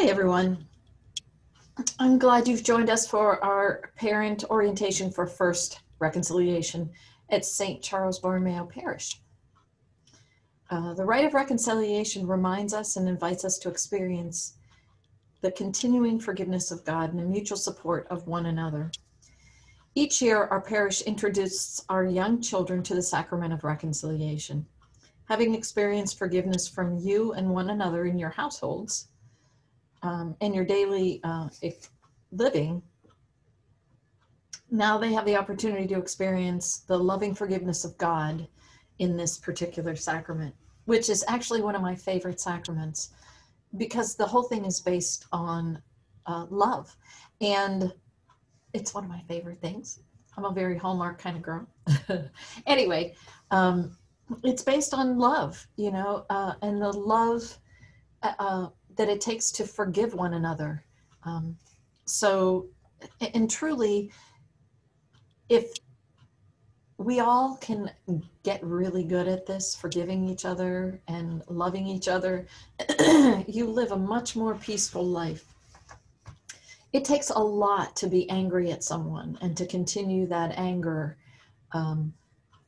Hi, everyone. I'm glad you've joined us for our parent orientation for First Reconciliation at St. Charles Borromeo Parish. Uh, the rite of reconciliation reminds us and invites us to experience the continuing forgiveness of God and the mutual support of one another. Each year, our parish introduces our young children to the sacrament of reconciliation. Having experienced forgiveness from you and one another in your households um, and your daily uh, living, now they have the opportunity to experience the loving forgiveness of God in this particular sacrament, which is actually one of my favorite sacraments because the whole thing is based on uh, love. And it's one of my favorite things. I'm a very Hallmark kind of girl. anyway, um, it's based on love, you know, uh, and the love uh, uh, that it takes to forgive one another. Um, so, and truly, if we all can get really good at this, forgiving each other and loving each other, you live a much more peaceful life. It takes a lot to be angry at someone and to continue that anger um,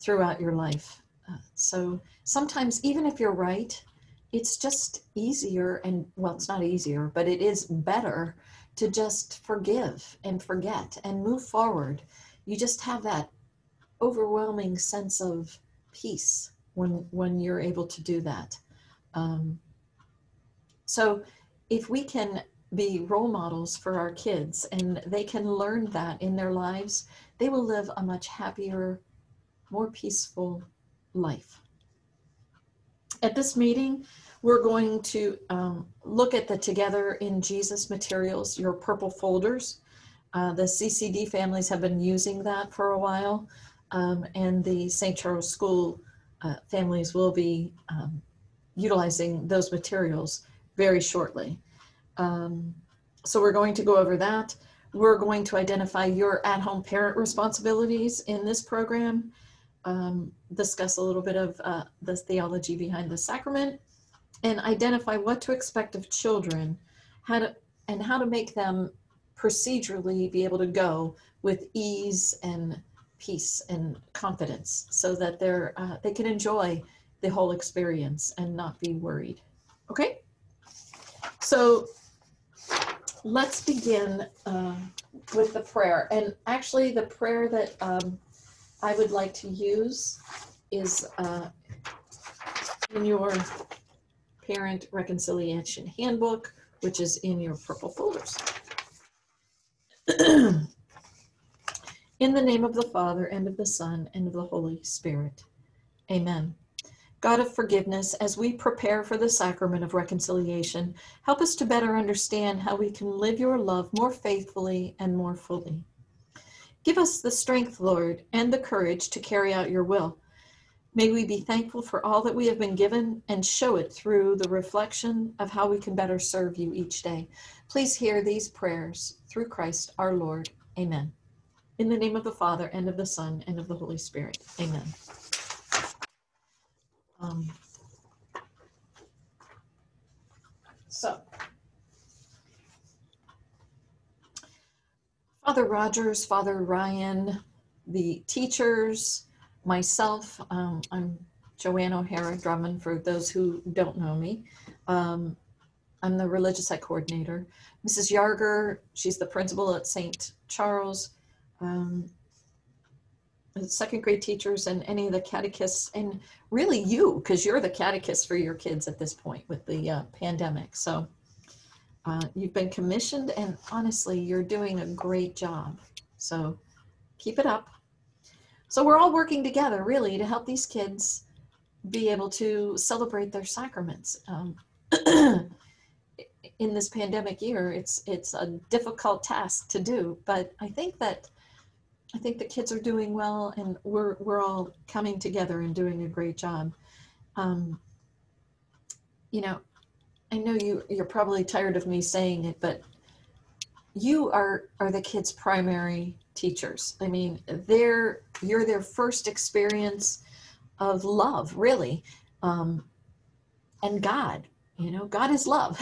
throughout your life. Uh, so sometimes, even if you're right, it's just easier and well, it's not easier, but it is better to just forgive and forget and move forward. You just have that overwhelming sense of peace when when you're able to do that. Um, so if we can be role models for our kids and they can learn that in their lives, they will live a much happier, more peaceful life. At this meeting, we're going to um, look at the Together in Jesus materials, your purple folders. Uh, the CCD families have been using that for a while um, and the St. Charles School uh, families will be um, utilizing those materials very shortly. Um, so we're going to go over that. We're going to identify your at-home parent responsibilities in this program, um, discuss a little bit of uh, the theology behind the sacrament, and identify what to expect of children, how to, and how to make them procedurally be able to go with ease and peace and confidence so that they're uh, they can enjoy the whole experience and not be worried. Okay? So let's begin uh, with the prayer. And actually the prayer that um, i would like to use is uh, in your parent reconciliation handbook which is in your purple folders In the name of the Father, and of the Son, and of the Holy Spirit. Amen. God of forgiveness, as we prepare for the sacrament of reconciliation, help us to better understand how we can live your love more faithfully and more fully. Give us the strength, Lord, and the courage to carry out your will. May we be thankful for all that we have been given and show it through the reflection of how we can better serve you each day. Please hear these prayers through Christ our Lord. Amen. In the name of the Father, and of the Son, and of the Holy Spirit. Amen. Um, so, Father Rogers, Father Ryan, the teachers, myself, um, I'm Joanne O'Hara Drummond, for those who don't know me. Um, I'm the religious site coordinator. Mrs. Yarger, she's the principal at St. Charles um, second grade teachers and any of the catechists and really you because you're the catechist for your kids at this point with the uh, pandemic so uh, you've been commissioned and honestly you're doing a great job. So keep it up. So we're all working together really to help these kids be able to celebrate their sacraments. Um, in this pandemic year it's it's a difficult task to do but i think that I think the kids are doing well, and we're we're all coming together and doing a great job. Um, you know, I know you you're probably tired of me saying it, but you are are the kids' primary teachers. I mean, they're you're their first experience of love, really, um, and God. you know god is love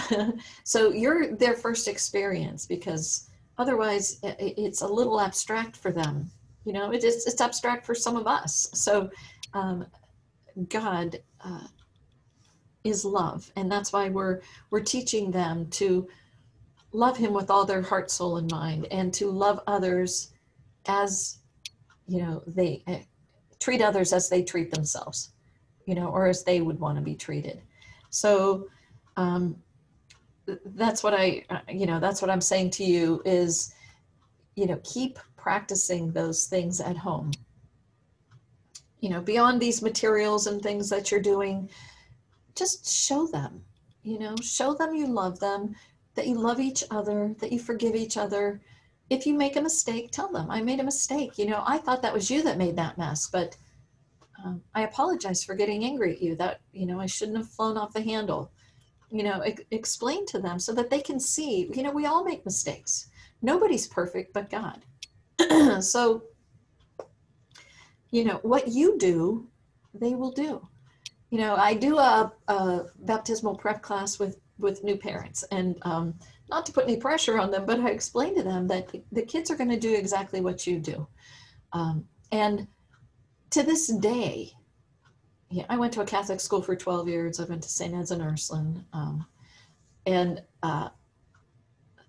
so you're their first experience because otherwise it's a little abstract for them you know it is it's abstract for some of us so um, god uh, is love and that's why we're we're teaching them to love him with all their heart soul and mind and to love others as you know they uh, treat others as they treat themselves you know or as they would want to be treated so um, that's what I, uh, you know, that's what I'm saying to you is, you know, keep practicing those things at home. You know, beyond these materials and things that you're doing, just show them, you know, show them you love them, that you love each other, that you forgive each other. If you make a mistake, tell them, I made a mistake. You know, I thought that was you that made that mess, but um, I apologize for getting angry at you. That, you know, I shouldn't have flown off the handle you know e- explain to them so that they can see you know we all make mistakes nobody's perfect but god so you know what you do they will do you know i do a, a baptismal prep class with with new parents and um, not to put any pressure on them but i explain to them that the kids are going to do exactly what you do um, and to this day yeah, I went to a Catholic school for 12 years. I went to St. Ed's and Ursuline. Um, and, uh,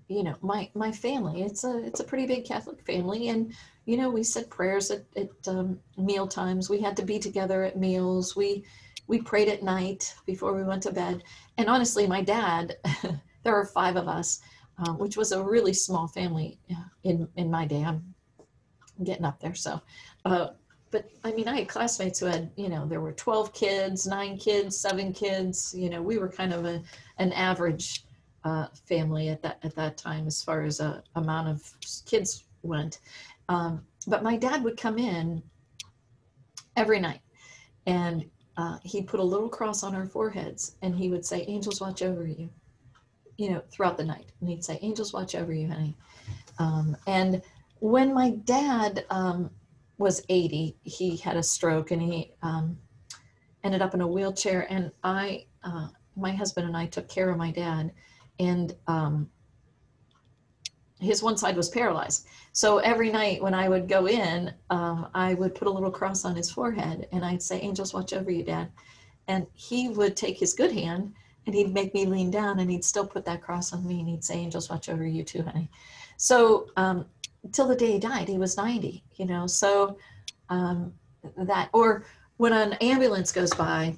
you know, my, my family, it's a, it's a pretty big Catholic family. And, you know, we said prayers at, at um, meal times. We had to be together at meals. We, we prayed at night before we went to bed. And honestly, my dad, there are five of us, um, which was a really small family in, in my day. I'm getting up there. So, uh, but I mean, I had classmates who had, you know, there were 12 kids, nine kids, seven kids. You know, we were kind of a, an average uh, family at that at that time as far as a amount of kids went. Um, but my dad would come in every night, and uh, he'd put a little cross on our foreheads, and he would say, "Angels watch over you," you know, throughout the night. And he'd say, "Angels watch over you, honey." Um, and when my dad um, was 80. He had a stroke and he um, ended up in a wheelchair. And I, uh, my husband and I took care of my dad. And um, his one side was paralyzed. So every night when I would go in, um, I would put a little cross on his forehead and I'd say, Angels, watch over you, Dad. And he would take his good hand and he'd make me lean down and he'd still put that cross on me and he'd say, Angels, watch over you too, honey. So um, till the day he died, he was 90, you know, so um, that, or when an ambulance goes by,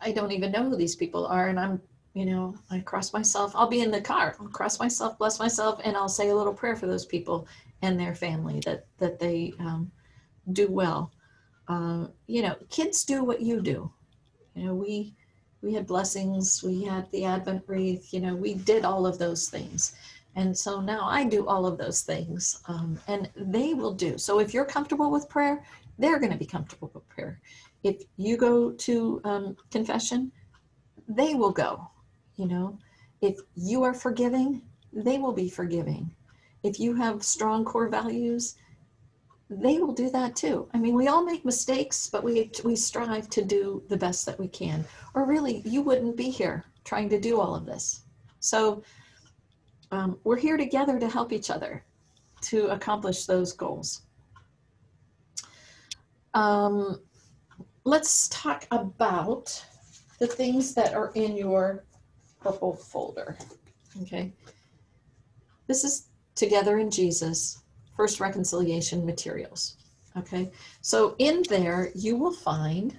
I don't even know who these people are. And I'm, you know, I cross myself, I'll be in the car, I'll cross myself, bless myself, and I'll say a little prayer for those people and their family that, that they um, do well. Uh, you know, kids do what you do. You know, we, we had blessings, we had the Advent wreath, you know, we did all of those things. And so now I do all of those things um, and they will do. So if you're comfortable with prayer, they're going to be comfortable with prayer. If you go to um, confession, they will go. You know, if you are forgiving, they will be forgiving. If you have strong core values, they will do that too. I mean, we all make mistakes, but we we strive to do the best that we can. Or really, you wouldn't be here trying to do all of this. So um, we're here together to help each other to accomplish those goals. Um, let's talk about the things that are in your purple folder. Okay. This is Together in Jesus, First Reconciliation Materials. Okay. So in there, you will find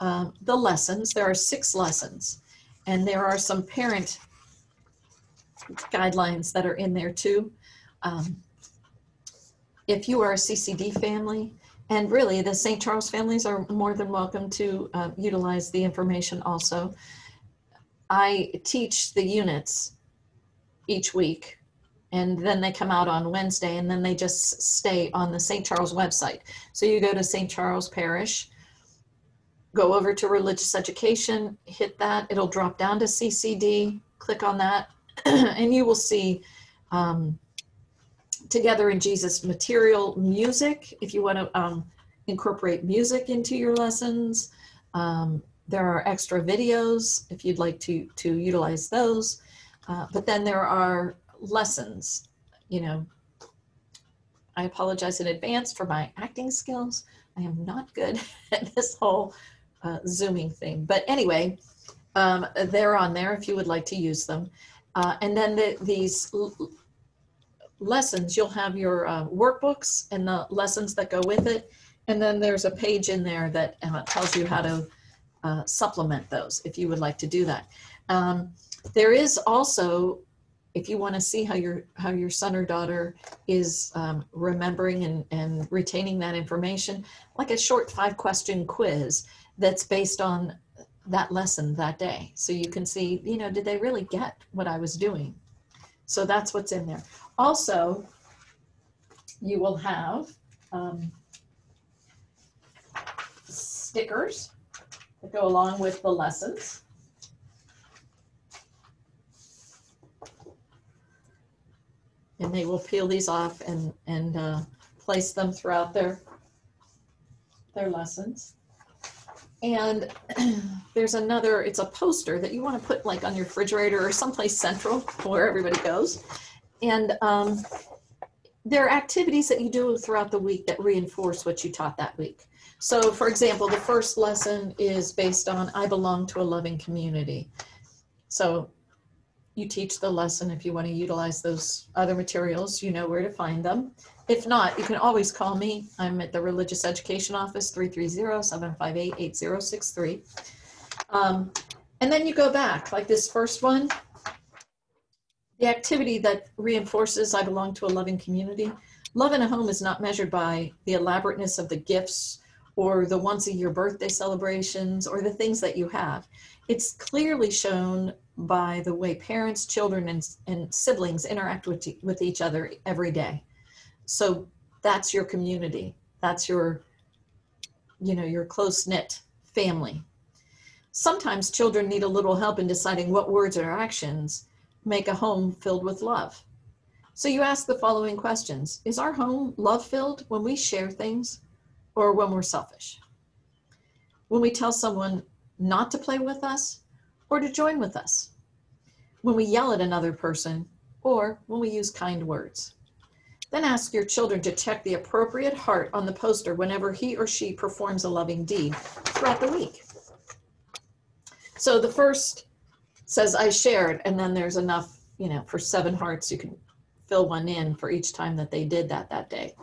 um, the lessons. There are six lessons, and there are some parent guidelines that are in there too. Um, if you are a CCD family, and really the St. Charles families are more than welcome to uh, utilize the information also. I teach the units each week and then they come out on Wednesday and then they just stay on the St. Charles website. So you go to St. Charles Parish, go over to religious education, hit that, it'll drop down to CCD, click on that, and you will see um, together in Jesus material music if you want to um, incorporate music into your lessons. Um, there are extra videos if you'd like to, to utilize those. Uh, but then there are lessons, you know. I apologize in advance for my acting skills. I am not good at this whole uh, Zooming thing. But anyway, um, they're on there if you would like to use them. Uh, and then the, these lessons, you'll have your uh, workbooks and the lessons that go with it. And then there's a page in there that uh, tells you how to uh, supplement those if you would like to do that. Um, there is also, if you want to see how your how your son or daughter is um, remembering and, and retaining that information, like a short five question quiz that's based on that lesson that day. So you can see, you know, did they really get what I was doing? So that's what's in there. Also, you will have um, stickers that go along with the lessons. And they will peel these off and, and uh, place them throughout their, their lessons. And there's another, it's a poster that you want to put like on your refrigerator or someplace central where everybody goes. And um, there are activities that you do throughout the week that reinforce what you taught that week. So, for example, the first lesson is based on I belong to a loving community. So, you teach the lesson. If you want to utilize those other materials, you know where to find them. If not, you can always call me. I'm at the Religious Education Office, 330-758-8063. Um, and then you go back, like this first one, the activity that reinforces I belong to a loving community. Love in a home is not measured by the elaborateness of the gifts or the once a year birthday celebrations or the things that you have. It's clearly shown by the way parents, children, and, and siblings interact with, with each other every day. So that's your community. That's your, you know, your close knit family. Sometimes children need a little help in deciding what words or actions make a home filled with love. So you ask the following questions Is our home love filled when we share things or when we're selfish? When we tell someone not to play with us or to join with us? When we yell at another person or when we use kind words? Then ask your children to check the appropriate heart on the poster whenever he or she performs a loving deed throughout the week. So the first says I shared, and then there's enough, you know, for seven hearts, you can fill one in for each time that they did that that day.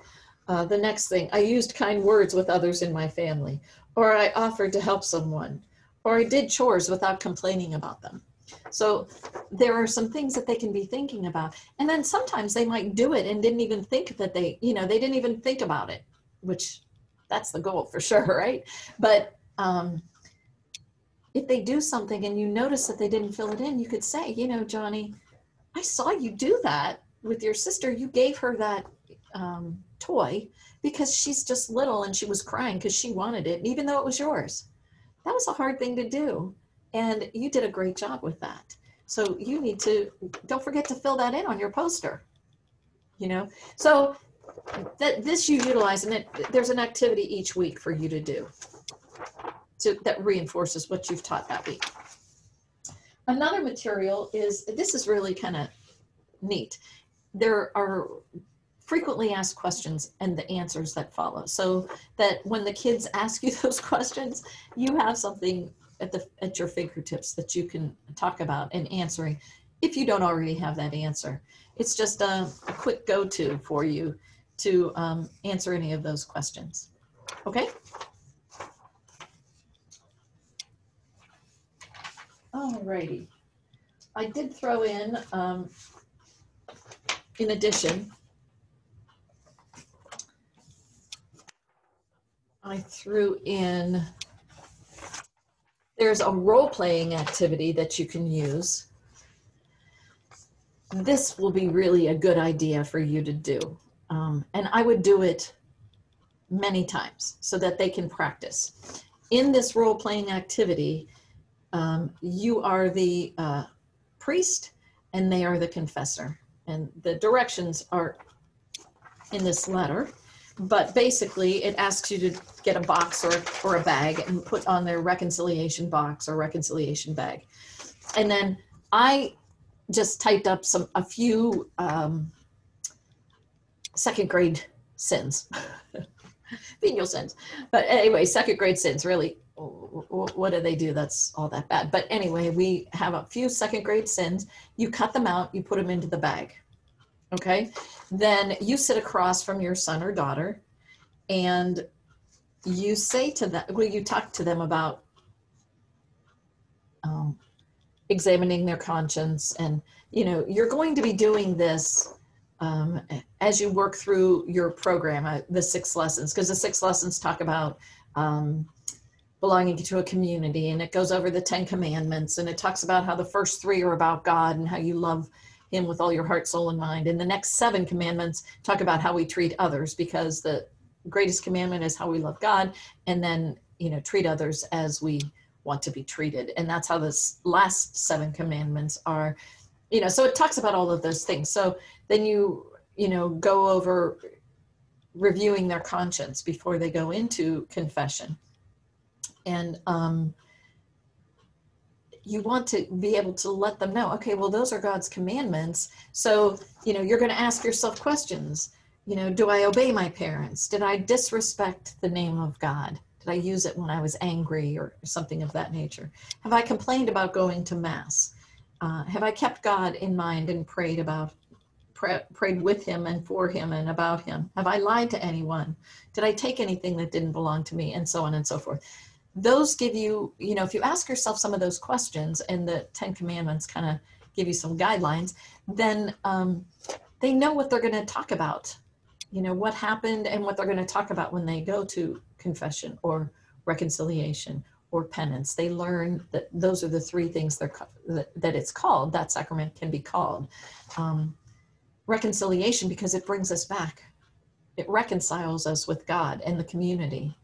Uh, the next thing, I used kind words with others in my family, or I offered to help someone, or I did chores without complaining about them. So there are some things that they can be thinking about. And then sometimes they might do it and didn't even think that they, you know, they didn't even think about it, which that's the goal for sure, right? But um, if they do something and you notice that they didn't fill it in, you could say, you know, Johnny, I saw you do that with your sister. You gave her that um, toy because she's just little and she was crying because she wanted it, even though it was yours. That was a hard thing to do. And you did a great job with that. So you need to, don't forget to fill that in on your poster. You know, so that this you utilize and it, there's an activity each week for you to do to, that reinforces what you've taught that week. Another material is, this is really kind of neat. There are frequently asked questions and the answers that follow. So that when the kids ask you those questions, you have something at, the, at your fingertips that you can talk about and answering if you don't already have that answer. It's just a, a quick go-to for you to um, answer any of those questions. Okay? Alrighty. I did throw in, um, in addition, I threw in, there's a role-playing activity that you can use. This will be really a good idea for you to do. Um, and I would do it many times so that they can practice. In this role-playing activity, um, you are the uh, priest and they are the confessor. And the directions are in this letter. But basically, it asks you to get a box or, or a bag and put on their reconciliation box or reconciliation bag. And then I just typed up some a few um, second grade sins, venial sins. But anyway, second grade sins really. What do they do that's all that bad? But anyway, we have a few second grade sins. You cut them out, you put them into the bag. Okay. Then you sit across from your son or daughter and you say to them, well, you talk to them about um, examining their conscience and you know you're going to be doing this um, as you work through your program uh, the six lessons because the six lessons talk about um, belonging to a community and it goes over the ten commandments and it talks about how the first three are about god and how you love him with all your heart soul and mind and the next seven commandments talk about how we treat others because the greatest commandment is how we love god and then you know treat others as we want to be treated. And that's how this last seven commandments are, you know, so it talks about all of those things. So then you, you know, go over reviewing their conscience before they go into confession. And um, you want to be able to let them know, okay, well, those are God's commandments. So, you know, you're going to ask yourself questions. You know, do I obey my parents? Did I disrespect the name of God? Did I use it when I was angry or something of that nature? Have I complained about going to Mass? Uh, have I kept God in mind and prayed about, pray, prayed with Him and for Him and about Him? Have I lied to anyone? Did I take anything that didn't belong to me? And so on and so forth. Those give you, you know, if you ask yourself some of those questions and the Ten Commandments kind of give you some guidelines, then um, they know what they're going to talk about. You know what happened and what they're going to talk about when they go to confession or reconciliation or penance. They learn that those are the three things they're, that, that it's called. That sacrament can be called um, reconciliation because it brings us back. It reconciles us with god and the community.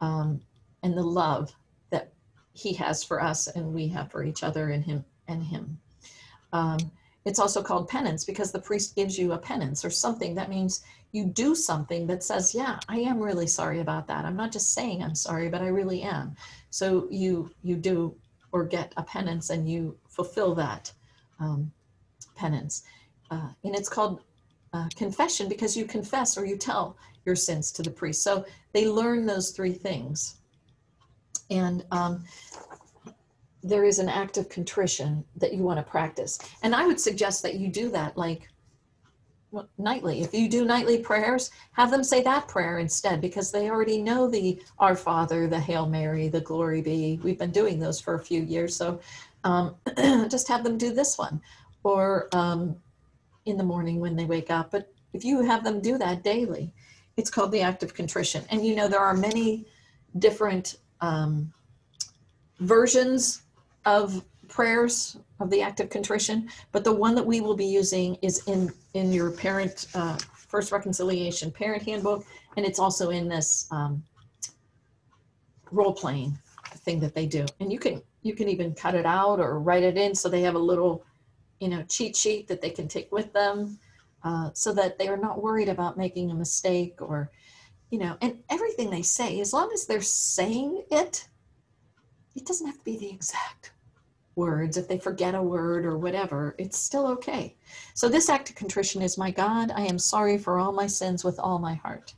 Um, and the love that he has for us and we have for each other and him and him um, it's also called penance because the priest gives you a penance or something that means you do something that says, yeah, I am really sorry about that. I'm not just saying I'm sorry, but I really am. So you you do or get a penance and you fulfill that um, penance. Uh, and it's called uh, confession because you confess or you tell your sins to the priest. So they learn those three things. And um, there is an act of contrition that you want to practice. And I would suggest that you do that like nightly. If you do nightly prayers, have them say that prayer instead because they already know the Our Father, the Hail Mary, the Glory Be. We've been doing those for a few years. So um, just have them do this one or um, in the morning when they wake up. But if you have them do that daily, it's called the act of contrition. And you know, there are many different um, versions of prayers of the act of contrition, but the one that we will be using is in in your parent uh, first reconciliation parent handbook, and it's also in this um, role playing thing that they do. And you can you can even cut it out or write it in so they have a little you know cheat sheet that they can take with them, uh, so that they are not worried about making a mistake or you know and everything they say as long as they're saying it it doesn't have to be the exact words, if they forget a word or whatever, it's still okay. So, this act of contrition is My God, I am sorry for all my sins with all my heart.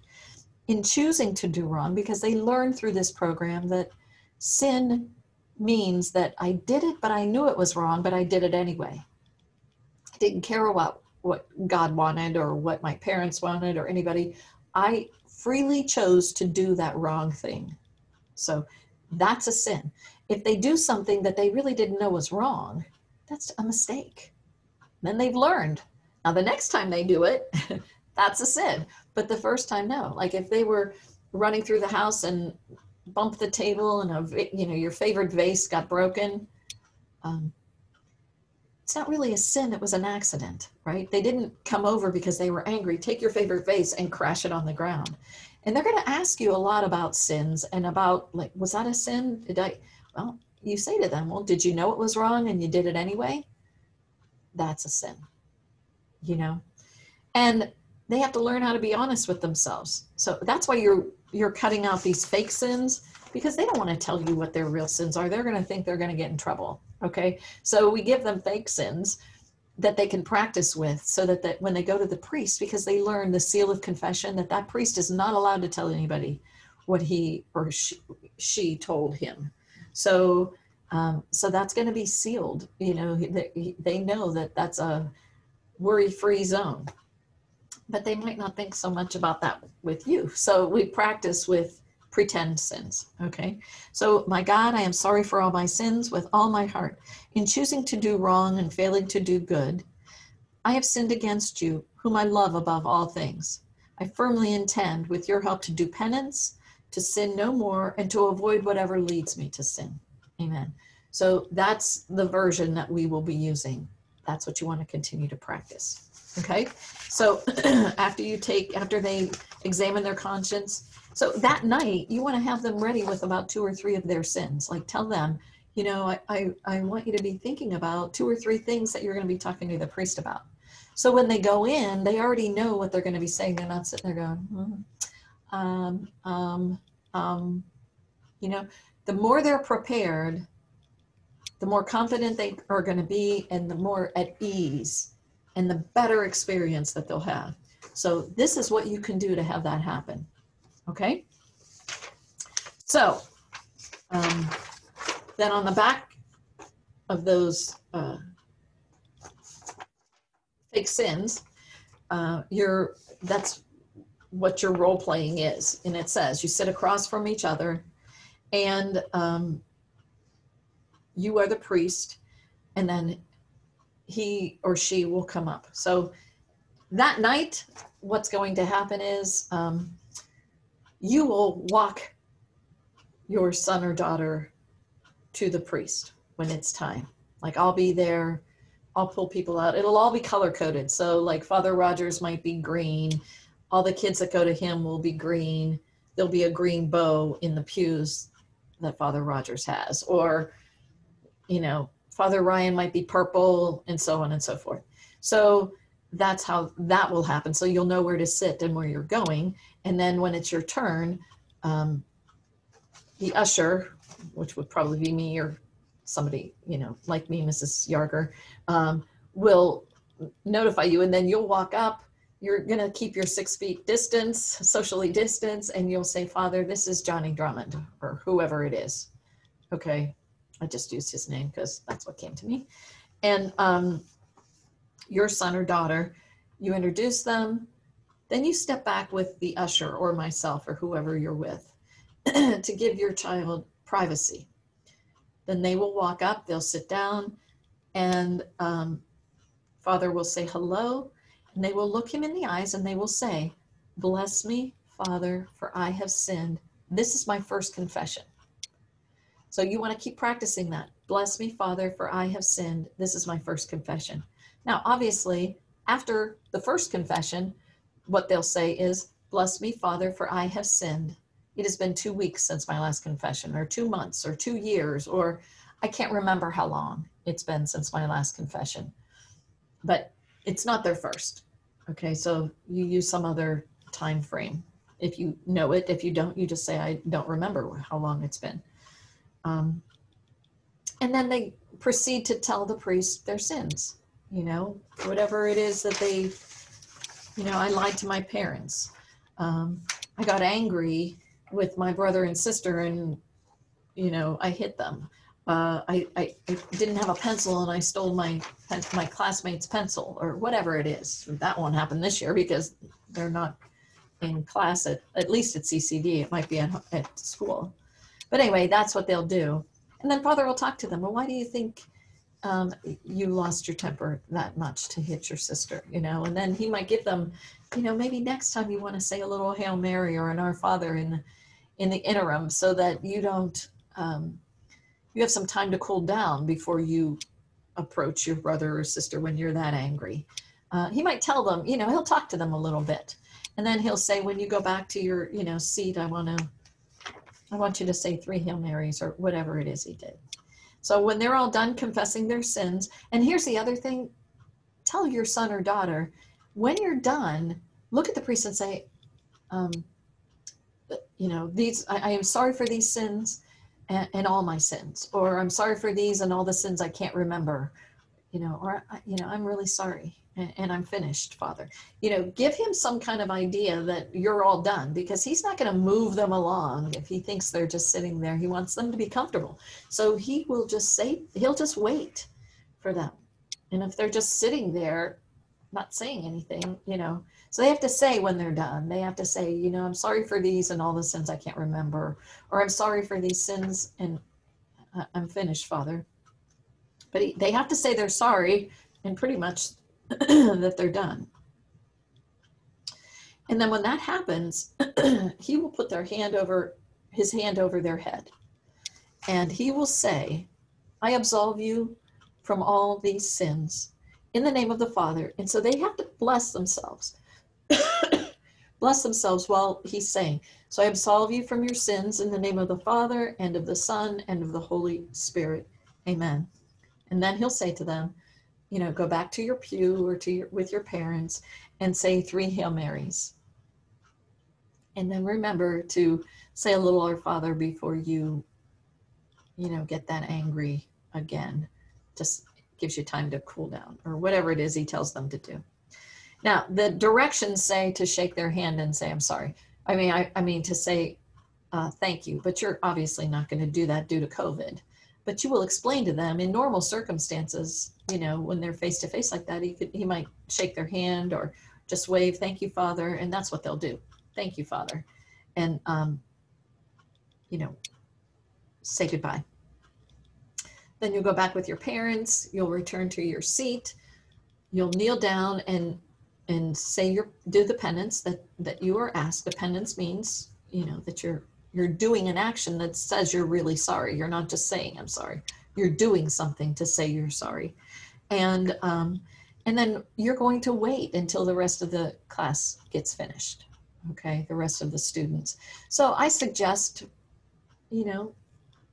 In choosing to do wrong, because they learn through this program that sin means that I did it, but I knew it was wrong, but I did it anyway. I didn't care about what God wanted or what my parents wanted or anybody. I freely chose to do that wrong thing. So that's a sin if they do something that they really didn't know was wrong, that's a mistake. Then they've learned. Now, the next time they do it, that's a sin. But the first time, no. Like if they were running through the house and bumped the table and a, you know your favorite vase got broken, um, it's not really a sin. It was an accident, right? They didn't come over because they were angry. Take your favorite vase and crash it on the ground. And they're going to ask you a lot about sins and about like, was that a sin? Did I? Well, you say to them, well, did you know it was wrong and you did it anyway? That's a sin, you know? And they have to learn how to be honest with themselves. So that's why you're you're cutting out these fake sins because they don't want to tell you what their real sins are. They're going to think they're going to get in trouble. Okay, so we give them fake sins that they can practice with so that, that when they go to the priest because they learn the seal of confession that that priest is not allowed to tell anybody what he or she, she told him. So um, so that's going to be sealed you know they, they know that that's a worry-free zone. But they might not think so much about that with you. So we practice with pretend sins. Okay. So, my God, I am sorry for all my sins with all my heart. In choosing to do wrong and failing to do good, I have sinned against you, whom I love above all things. I firmly intend, with your help, to do penance, to sin no more, and to avoid whatever leads me to sin. Amen. So, that's the version that we will be using. That's what you want to continue to practice. Okay. So, after you take, after they examine their conscience, so that night, you want to have them ready with about two or three of their sins. Like tell them, you know, I, I, I want you to be thinking about two or three things that you're going to be talking to the priest about. So when they go in, they already know what they're going to be saying. They're not sitting there going, hmm, um, um, um, you know, the more they're prepared, the more confident they are going to be and the more at ease and the better experience that they'll have. So this is what you can do to have that happen. Okay? So, um, then on the back of those uh, fake sins, uh, you're, that's what your role playing is. And it says you sit across from each other and um, you are the priest, and then he or she will come up. So that night, what's going to happen is um, you will walk your son or daughter to the priest when it's time. Like I'll be there, I'll pull people out. It'll all be color coded. So like Father Rogers might be green. All the kids that go to him will be green. There'll be a green bow in the pews that Father Rogers has. Or, you know, Father Ryan might be purple and so on and so forth. So that's how that will happen. So you'll know where to sit and where you're going. And then when it's your turn, um, the usher, which would probably be me or somebody, you know, like me, Mrs. Yarger, um, will notify you. And then you'll walk up. You're going to keep your six feet distance, socially distance, and you'll say, Father, this is Johnny Drummond, or whoever it is. Okay. I just used his name because that's what came to me. And um, your son or daughter, you introduce them, then you step back with the usher or myself or whoever you're with to give your child privacy. Then they will walk up, they'll sit down, and um, Father will say hello, and they will look him in the eyes and they will say, Bless me, Father, for I have sinned. This is my first confession. So you want to keep practicing that. Bless me, Father, for I have sinned. This is my first confession. Now, obviously, after the first confession, what they'll say is, Bless me, Father, for I have sinned. It has been two weeks since my last confession, or two months, or two years, or I can't remember how long it's been since my last confession. But it's not their first. Okay, so you use some other time frame. If you know it, if you don't, you just say, I don't remember how long it's been. Um, and then they proceed to tell the priest their sins, you know, whatever it is that they you know, I lied to my parents. Um, I got angry with my brother and sister and, you know, I hit them. Uh, I, I, I, didn't have a pencil and I stole my my classmate's pencil or whatever it is. That won't happen this year because they're not in class at, at least at CCD. It might be at, at school. But anyway, that's what they'll do. And then father will talk to them. Well, why do you think um, you lost your temper that much to hit your sister, you know, and then he might give them, you know, maybe next time you want to say a little Hail Mary or an Our Father in the, in the interim so that you don't, um, you have some time to cool down before you approach your brother or sister when you're that angry. Uh, he might tell them, you know, he'll talk to them a little bit. And then he'll say, when you go back to your, you know, seat, I want to, I want you to say three Hail Marys or whatever it is he did. So when they're all done confessing their sins, and here's the other thing tell your son or daughter, when you're done, look at the priest and say, um, you know, these, I, I am sorry for these sins and, and all my sins, or I'm sorry for these and all the sins I can't remember, you know, or, uh, you know, I'm really sorry and, and I'm finished, Father. You know, give him some kind of idea that you're all done because he's not going to move them along if he thinks they're just sitting there. He wants them to be comfortable. So he will just say, he'll just wait for them. And if they're just sitting there, not saying anything, you know, so they have to say when they're done, they have to say, you know, I'm sorry for these and all the sins I can't remember, or I'm sorry for these sins and uh, I'm finished, Father. But he, they have to say they're sorry and pretty much that they're done. And then when that happens, he will put their hand over his hand over their head. And he will say, I absolve you from all these sins in the name of the Father. And so they have to bless themselves. bless themselves while he's saying, So I absolve you from your sins in the name of the Father and of the Son and of the Holy Spirit. Amen. And then he'll say to them, you know, go back to your pew or to your, with your parents and say three Hail Marys. And then remember to say a little Our Father before you, you know, get that angry again. Just gives you time to cool down or whatever it is he tells them to do. Now, the directions say to shake their hand and say, I'm sorry. I mean, I, I mean to say uh, thank you, but you're obviously not going to do that due to COVID. But you will explain to them in normal circumstances, you know, when they're face to face like that, he could, he might shake their hand or just wave, thank you, Father. And that's what they'll do. Thank you, Father. And, um, you know, say goodbye. Then you'll go back with your parents. You'll return to your seat. You'll kneel down and and say your do the penance that that you are asked. The penance means you know that you're you're doing an action that says you're really sorry. You're not just saying I'm sorry. You're doing something to say you're sorry, and um, and then you're going to wait until the rest of the class gets finished. Okay, the rest of the students. So I suggest, you know,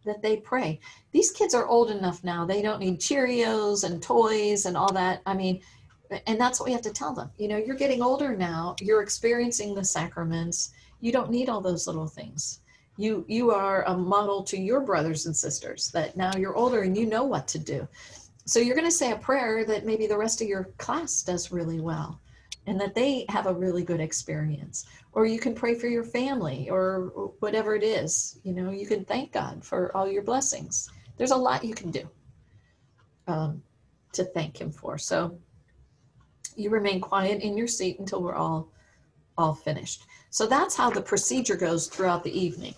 that they pray. These kids are old enough now. They don't need Cheerios and toys and all that. I mean, and that's what we have to tell them you know you're getting older now you're experiencing the sacraments you don't need all those little things you you are a model to your brothers and sisters that now you're older and you know what to do so you're going to say a prayer that maybe the rest of your class does really well and that they have a really good experience or you can pray for your family or whatever it is you know you can thank god for all your blessings there's a lot you can do um, to thank him for so you remain quiet in your seat until we're all all finished. So that's how the procedure goes throughout the evening.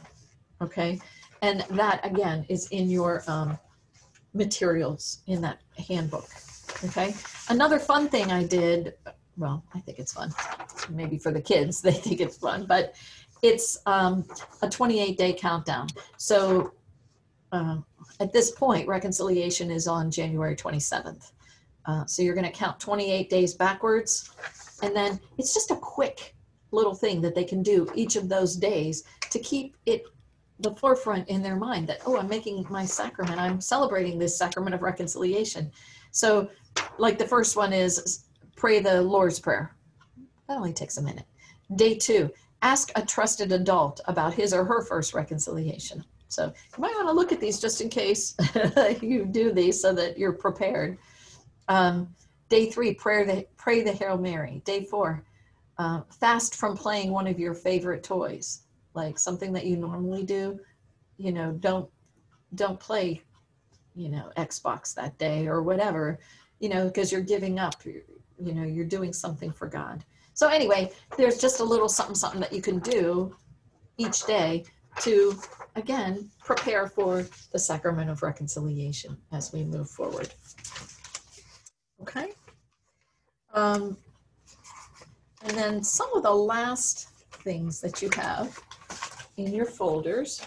Okay. And that again is in your um, materials in that handbook. Okay. Another fun thing I did, well, I think it's fun. Maybe for the kids, they think it's fun, but it's um, a 28 day countdown. So uh, at this point, reconciliation is on January 27th. Uh, so you're going to count 28 days backwards. And then it's just a quick little thing that they can do each of those days to keep it the forefront in their mind that, oh, I'm making my sacrament. I'm celebrating this sacrament of reconciliation. So, like the first one is pray the Lord's Prayer. That only takes a minute. Day two, ask a trusted adult about his or her first reconciliation. So, you might want to look at these just in case you do these so that you're prepared. Um, day three, pray the, pray the Hail Mary. Day four, uh, fast from playing one of your favorite toys, like something that you normally do. You know, don't don't play, you know, Xbox that day or whatever. You know, because you're giving up. You, know, you're doing something for God. So anyway, there's just a little something something that you can do each day to again prepare for the sacrament of reconciliation as we move forward. Okay. Um, and then some of the last things that you have in your folders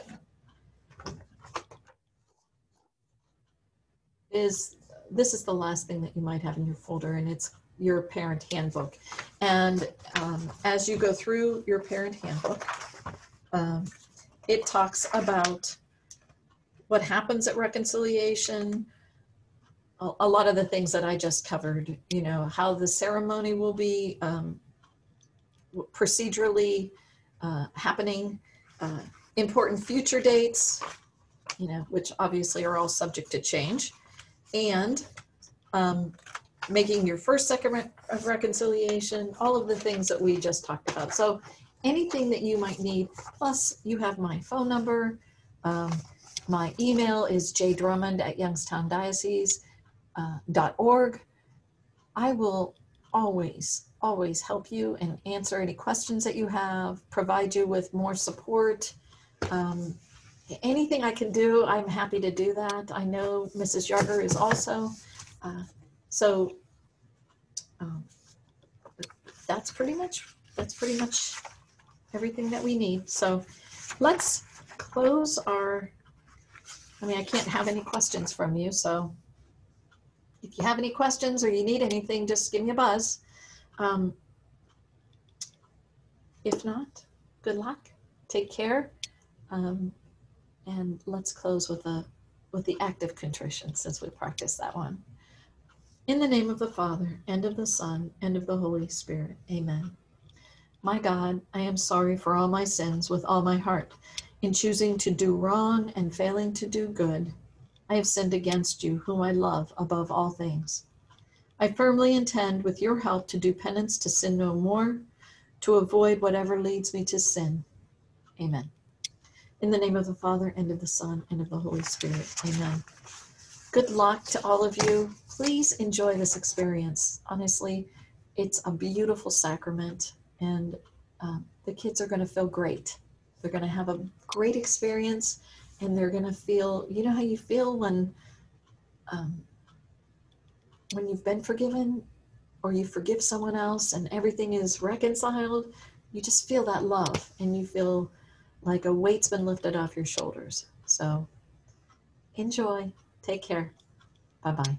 is this is the last thing that you might have in your folder and it's your parent handbook. And um, as you go through your parent handbook, um, it talks about what happens at reconciliation, a lot of the things that I just covered, you know, how the ceremony will be, um, procedurally uh, happening, uh, important future dates, you know, which obviously are all subject to change, and um, making your first sacrament of reconciliation, all of the things that we just talked about. So anything that you might need, plus you have my phone number. Um, my email is jdrummond at youngstowndiocese.org. I will always, always help you and answer any questions that you have, provide you with more support. Um, anything I can do, I'm happy to do that. I know Mrs. Yarger is also. Uh, so um, that's pretty much that's pretty much everything that we need. So let's close our. I mean, I can't have any questions from you, so if you have any questions or you need anything, just give me a buzz. Um, if not, good luck. Take care. Um, and let's close with a with the act of contrition since we practiced that one. In the name of the Father, and of the Son, and of the Holy Spirit. Amen. My God, I am sorry for all my sins with all my heart. In choosing to do wrong and failing to do good, I have sinned against you, whom I love above all things. I firmly intend, with your help, to do penance to sin no more, to avoid whatever leads me to sin. Amen. In the name of the Father, and of the Son, and of the Holy Spirit. Amen. Good luck to all of you. Please enjoy this experience. Honestly, it's a beautiful sacrament, and um, the kids are going to feel great. They're going to have a great experience, and they're going to feel, you know how you feel when. Um, when you've been forgiven or you forgive someone else and everything is reconciled, you just feel that love and you feel like a weight's been lifted off your shoulders. So enjoy. Take care. Bye bye.